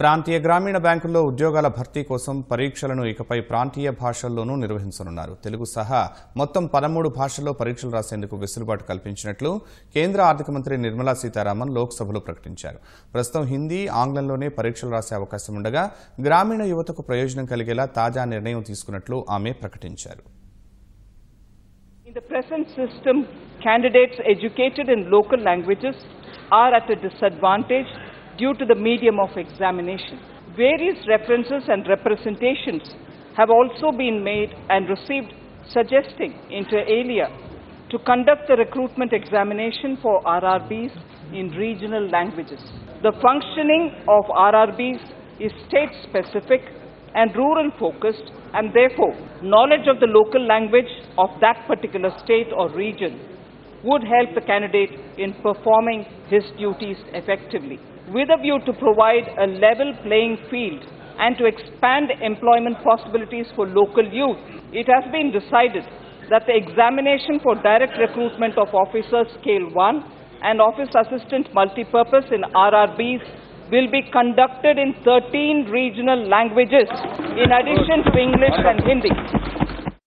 ప్రాంతీయ గ్రామీణ బ్యాంకుల్లో ఉద్యోగాల భర్తీ కోసం పరీక్షలను ఇకపై ప్రాంతీయ భాషల్లోనూ నిర్వహించనున్నారు. తెలుగు సహా మొత్తం పదమూడు భాషల్లో పరీక్షలు రాసేందుకు వెసులుబాటు కల్పించినట్లు కేంద్ర ఆర్థిక మంత్రి నిర్మలా సీతారామన్ లోక్సభలో ప్రకటించారు. ప్రస్తుతం హిందీ ఆంగ్లంలోనే పరీక్షలు రాసే అవకాశం ఉండగా గ్రామీణ యువతకు ప్రయోజనం కలిగేలా తాజా నిర్ణయం తీసుకున్నట్లు ఆమె ప్రకటించారు. In the present system, candidates educated in local languages are at a disadvantage due to the medium of examination. Various references and representations have also been made and received suggesting inter alia to conduct the recruitment examination for RRBs in regional languages. The functioning of RRBs is state specific and rural focused and therefore knowledge of the local language of that particular state or region would help the candidate in performing his duties effectively. With a view to provide a level playing field and to expand employment possibilities for local youth, it has been decided that the examination for direct recruitment of officers scale 1 and office assistant multipurpose in RRBs will be conducted in 13 regional languages in addition to English and Hindi.